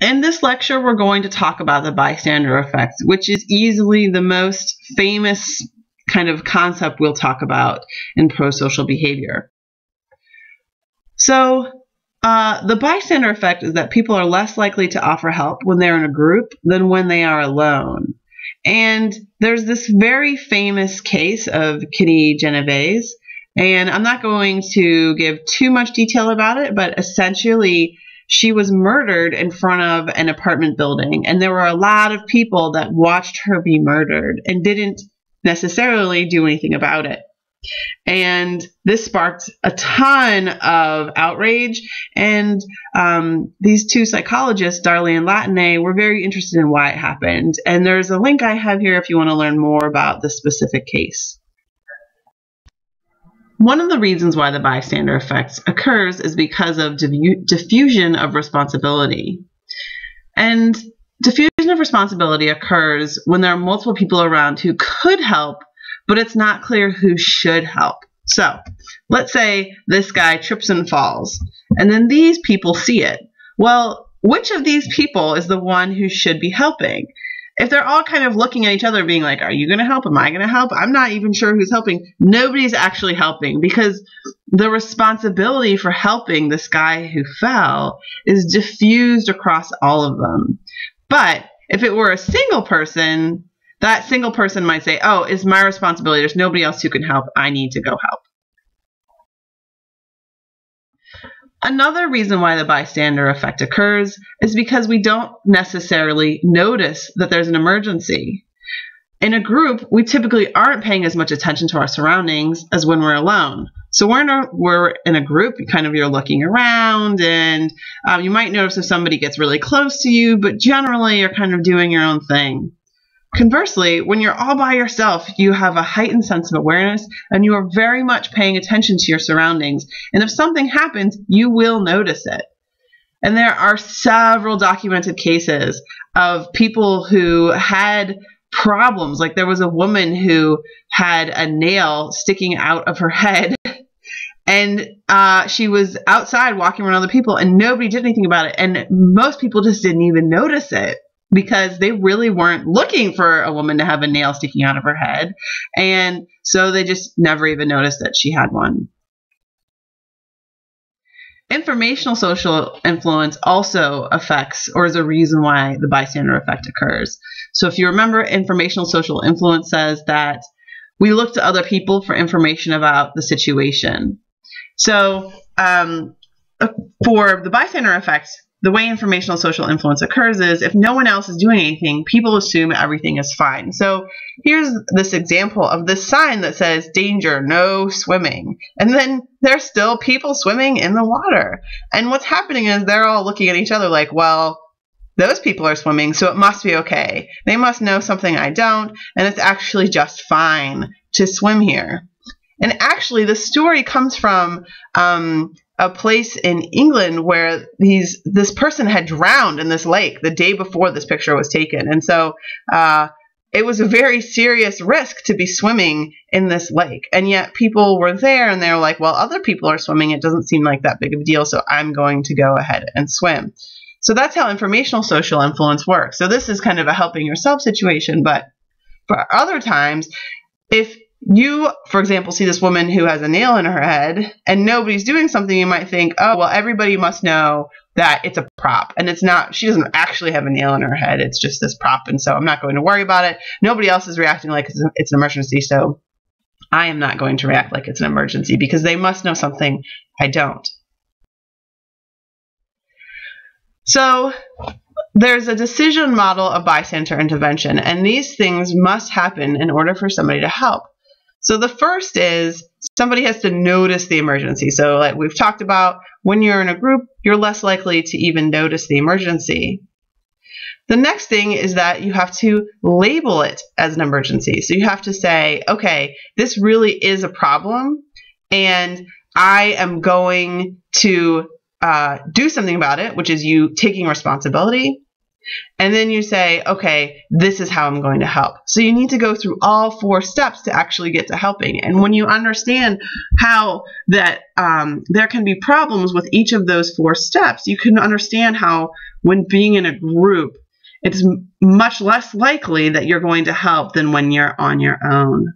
In this lecture, we're going to talk about the bystander effect, which is easily the most famous kind of concept we'll talk about in pro-social behavior. So, uh, the bystander effect is that people are less likely to offer help when they're in a group than when they are alone. And there's this very famous case of Kitty Genovese, and I'm not going to give too much detail about it, but essentially, she was murdered in front of an apartment building, and there were a lot of people that watched her be murdered and didn't necessarily do anything about it. And this sparked a ton of outrage. And um, these two psychologists, Darley and Latané, were very interested in why it happened. And there's a link I have here if you want to learn more about this specific case. One of the reasons why the bystander effect occurs is because of diffusion of responsibility. And diffusion of responsibility occurs when there are multiple people around who could help, but it's not clear who should help. So, let's say this guy trips and falls, and then these people see it. Well, which of these people is the one who should be helping? If they're all kind of looking at each other being like, are you going to help? Am I going to help? I'm not even sure who's helping. Nobody's actually helping because the responsibility for helping this guy who fell is diffused across all of them. But if it were a single person, that single person might say, oh, it's my responsibility. There's nobody else who can help. I need to go help. Another reason why the bystander effect occurs is because we don't necessarily notice that there's an emergency. In a group, we typically aren't paying as much attention to our surroundings as when we're alone. So a, we're in a group, kind of you're looking around, and um, you might notice if somebody gets really close to you, but generally you're kind of doing your own thing. Conversely, when you're all by yourself, you have a heightened sense of awareness and you are very much paying attention to your surroundings. And if something happens, you will notice it. And there are several documented cases of people who had problems. Like there was a woman who had a nail sticking out of her head. And uh, she was outside walking around other people, and nobody did anything about it. And most people just didn't even notice it because they really weren't looking for a woman to have a nail sticking out of her head. And so they just never even noticed that she had one. Informational social influence also affects or is a reason why the bystander effect occurs. So if you remember, informational social influence says that we look to other people for information about the situation. So um, for the bystander effect, the way informational social influence occurs is if no one else is doing anything, people assume everything is fine. So here's this example of this sign that says danger, no swimming. And then there's still people swimming in the water. And what's happening is they're all looking at each other like, well, those people are swimming, so it must be okay. They must know something I don't, and it's actually just fine to swim here. And actually, the story comes from um, a place in England where these this person had drowned in this lake the day before this picture was taken, and so uh, it was a very serious risk to be swimming in this lake. And yet people were there, and they were like, "Well, other people are swimming; it doesn't seem like that big of a deal, so I'm going to go ahead and swim." So that's how informational social influence works. So this is kind of a helping yourself situation, but for other times, if you, for example, see this woman who has a nail in her head and nobody's doing something, you might think, oh, well, everybody must know that it's a prop. And it's not, she doesn't actually have a nail in her head. It's just this prop. And so I'm not going to worry about it. Nobody else is reacting like it's, an emergency. So I am not going to react like it's an emergency because they must know something I don't. So there's a decision model of bystander intervention, and these things must happen in order for somebody to help. So the first is somebody has to notice the emergency. So like we've talked about, when you're in a group, you're less likely to even notice the emergency. The next thing is that you have to label it as an emergency. So you have to say, okay, this really is a problem, and I am going to uh, do something about it, which is you taking responsibility. And then you say, okay, this is how I'm going to help. So you need to go through all four steps to actually get to helping. And when you understand how that um, there can be problems with each of those four steps, you can understand how when being in a group, it's much less likely that you're going to help than when you're on your own.